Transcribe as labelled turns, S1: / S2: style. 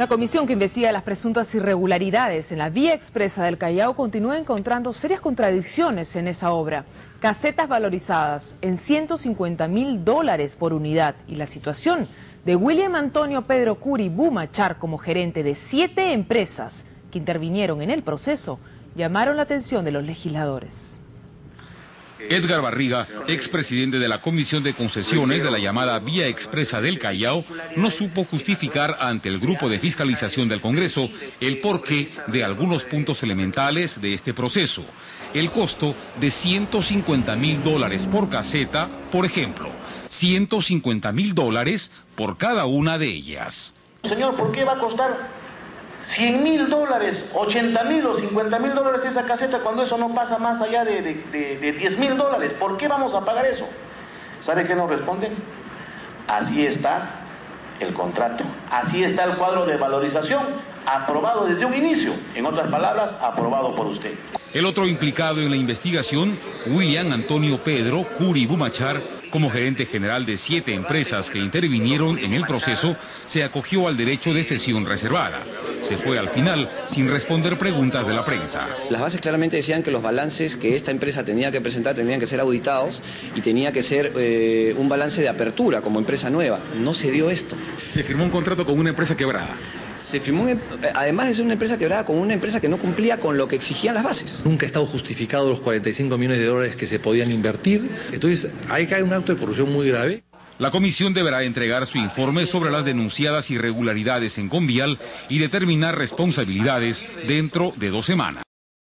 S1: La comisión que investiga las presuntas irregularidades en la vía expresa del Callao continúa encontrando serias contradicciones en esa obra. Casetas valorizadas en 150 mil dólares por unidad y la situación de William Antonio Pedro Curi Bumachar como gerente de siete empresas que intervinieron en el proceso llamaron la atención de los legisladores.
S2: Edgar Barriga, expresidente de la Comisión de Concesiones de la llamada Vía Expresa del Callao, no supo justificar ante el Grupo de Fiscalización del Congreso el porqué de algunos puntos elementales de este proceso. El costo de 150 mil dólares por caseta, por ejemplo, 150 mil dólares por cada una de ellas.
S3: Señor, ¿por qué va a costar 100 mil dólares, 80 mil o 50 mil dólares esa caseta cuando eso no pasa más allá de, de, 10 mil dólares. ¿Por qué vamos a pagar eso? ¿Sabe qué nos responden? Así está el contrato, así está el cuadro de valorización aprobado desde un inicio, en otras palabras, aprobado por usted.
S2: El otro implicado en la investigación, William Antonio Pedro Curi Bumachar, como gerente general de siete empresas que intervinieron en el proceso, se acogió al derecho de sesión reservada. Se fue al final sin responder preguntas de la prensa.
S4: Las bases claramente decían que los balances que esta empresa tenía que presentar tenían que ser auditados y tenía que ser eh, un balance de apertura como empresa nueva. No se dio esto.
S2: Se firmó un contrato con una empresa quebrada.
S4: Se firmó, además de ser una empresa quebrada, con una empresa que no cumplía con lo que exigían las bases.
S5: Nunca ha estado justificado los 45 millones de dólares que se podían invertir. Entonces, ahí cae un acto de corrupción muy grave.
S2: La comisión deberá entregar su informe sobre las denunciadas irregularidades en Convial y determinar responsabilidades dentro de dos semanas.